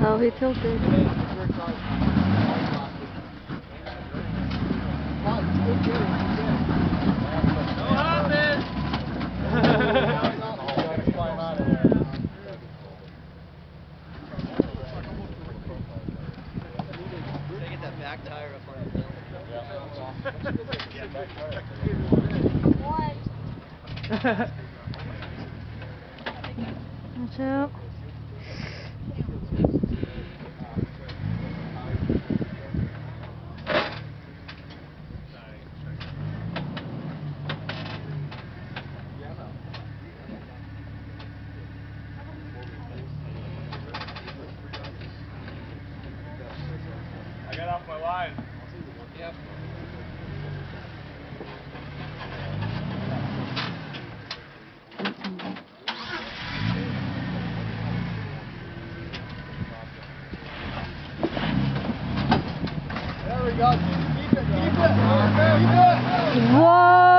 Oh, he tilted. Back tire up on the Watch out. Off my line. Yep. There we go. Keep it, keep it. Keep it. Whoa!